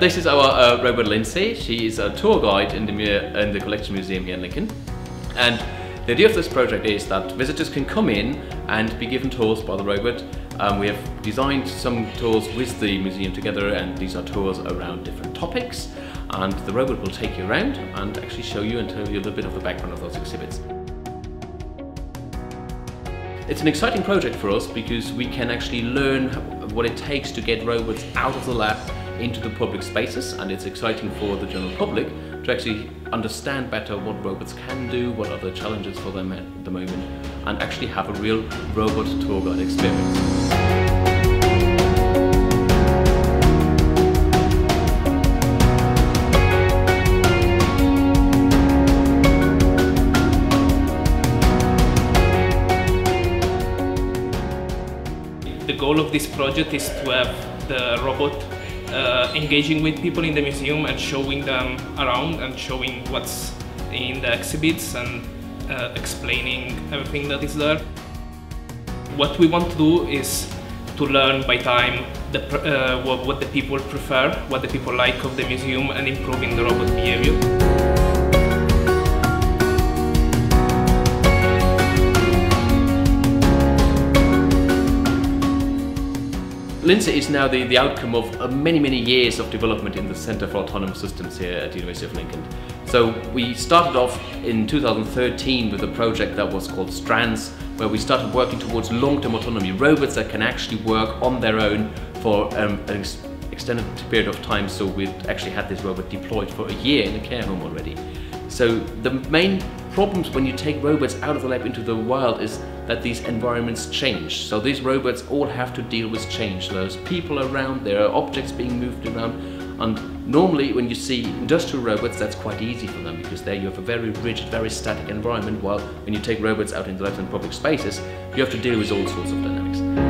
this is our uh, robot Lindsey. She is a tour guide in the, in the Collection Museum here in Lincoln. And the idea of this project is that visitors can come in and be given tours by the robot. Um, we have designed some tours with the museum together and these are tours around different topics and the robot will take you around and actually show you and tell you a little bit of the background of those exhibits. It's an exciting project for us because we can actually learn what it takes to get robots out of the lab into the public spaces and it's exciting for the general public to actually understand better what robots can do, what are the challenges for them at the moment and actually have a real robot tour guide experience. The goal of this project is to have the robot uh, engaging with people in the museum and showing them around and showing what's in the exhibits and uh, explaining everything that is there. What we want to do is to learn by time the, uh, what, what the people prefer, what the people like of the museum and improving the robot behavior. Lindsey is now the, the outcome of uh, many, many years of development in the Center for Autonomous Systems here at the University of Lincoln. So we started off in 2013 with a project that was called Strands, where we started working towards long-term autonomy, robots that can actually work on their own for um, an ex extended period of time. So we've actually had this robot deployed for a year in a care home already. So the main problems when you take robots out of the lab into the wild is that these environments change. So these robots all have to deal with change. There's people around, there are objects being moved around, and normally when you see industrial robots, that's quite easy for them because there you have a very rigid, very static environment, while when you take robots out into labs and public spaces, you have to deal with all sorts of dynamics.